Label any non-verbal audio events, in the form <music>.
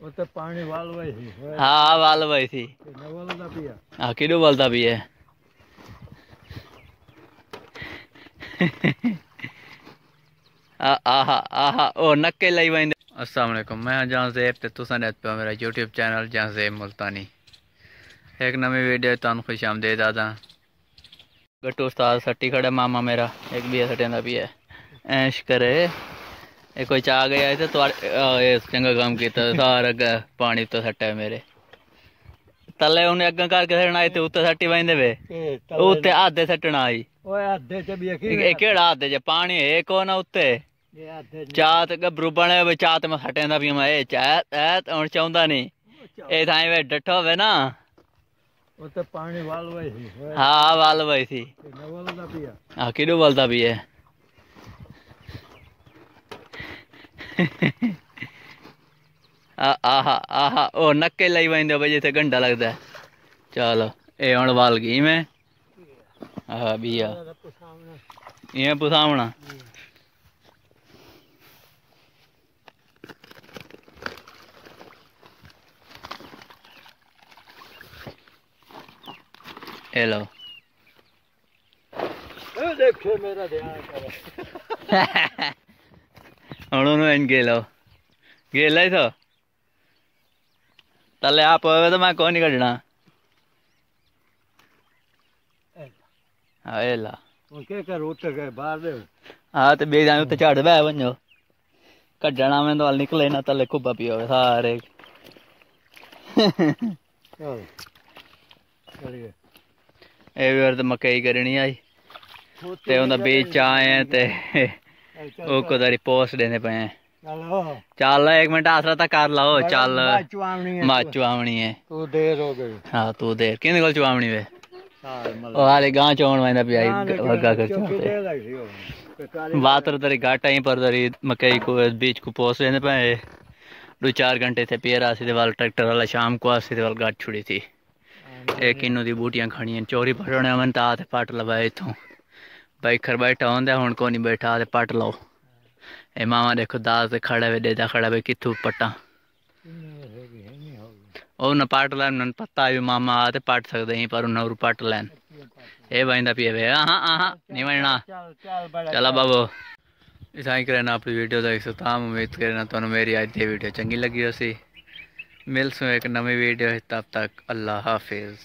उते पानी वालवाई थी हाँ वालवाई थी ने वालदा हाँ केडो वालदा भी है आहा आहा ओ नके लई वेंदे अस्सलाम वालेकुम मैं जहाँ से ते तुसा नेट पे मेरा YouTube चैनल जहाँ से मुल्तानी एक नवी वीडियो तुम खुश आमदेद आदा गट्टू उस्ताद सट्टी खड़ा मामा मेरा एक भी सटें भी है ऐश करे ਇਹ ਕੋਈ ਚਾ ਗਿਆ ਤੇ ਤੁਹਾਡੇ ਇਸ ਚੰਗਾ ਕੰਮ ਕੀਤਾ ਸਾਰਾ ਪਾਣੀ ਤੋਂ ਸੱਟਿਆ ਮੇਰੇ। ਤਲੇ ਉਹਨੇ ਅੱਗਾ ਕਰਕੇ ਸੱਟਣਾ ਤੇ ਉੱਤੇ ਸੱਟੀ ਵੰਦੇ ਵੇ ਉੱਤੇ ਆਦੇ ਸੱਟਣਾ ਆਈ ਓਏ ਆਦੇ ਚ ਵੀ ਅਖੀਰ ਇਹ ਕਿਹੜਾ ਆਦੇ ਚ? ਪਾਣੀ ਹੈ ਕੋ ਨਾ ਉੱਤੇ। ਚਾਤ ਗੱਭਰੂ ਬਣੇ ਵੇ ਚਾਤ ਮੈਂ ਹਟੇਂਦਾ ਵੀ ਮੈਂ ਇਹ ਚਾਤ ਐਤ ਹੁਣ ਚਾਹੁੰਦਾ ਨਹੀਂ ਇਹ ਥਾਂ ਵੇ ਡੱਠੋ ਵੇ ਨਾ। ਉੱਤੇ ਪਾਣੀ ਵਾਲ ਵਈ ਸੀ। ਹਾਂ ਵਾਲ ਵਈ ਸੀ। ਹਾਂ ਕਿਦੋਂ ਵਾਲਦਾ ਵੀ ਹੈ <laughs> आहा आहा ओ नक्के लाई वेंदो भई जिथे घंटा लगदा चलो ए हूँ वाल गई में? हाँ बिया ये पुसावना हेलो देखो मेरा ध्यान <laughs> અણુનો એને ગેલો ગેલો છો તલે આપ હવે તો માં કોની કઢણા હા એલા કે કે રોટ કે બહાર દે હા તો બે જાણ તો ચડ બે વણો કઢણા મેં તો નીકળે ના તલે ખૂબ પી હવે સારે એવી વાર તો મકાઈ કરણી આઈ તે ઓંદા બે ચા આયા તે ओको तारी पोस्ट देने पे चल। एक मिनट आसरा तक कर लाओ चल। माँ चुआवनी है। तू देर हो गई। हाँ तू देर। किने कोल चुआवनी वे? ओ हाले गाँव चोण वांदा पे आई वर्गा कर चुते बात रे तारी ही। पर तारी मकई को बीच को पोस्ट देने पे दो चार घंटे थे पेरा सीधे वाल ट्रैक्टर वाला शाम को आ सीधे वाल गाट छुड़ी थी। एक इन्हों दी बूटियाँ खड़ी चोरी पड़ने वन तात पट लवाए इथों भाई खर बैठा होंदा, हुन कोनी बैठा, ते पट लो ए मामा देखो, दास से खड़ा वे देदा खड़ा वे किथू पटा ओ न लैन न पता है मामा आ ते पाट ही, पर न पाट लैन। ए वाइंदा पिए वे हाँ हाँ नहीं वणना चला बाबू। इसाई करना अपनी वीडियो देख सो ताम उम्मीद करना तो मेरी आज की वीडियो चंगी लगी हो सी मिलसूँ एक नवी वीडियो, तब तक अल्लाह हाफिज़।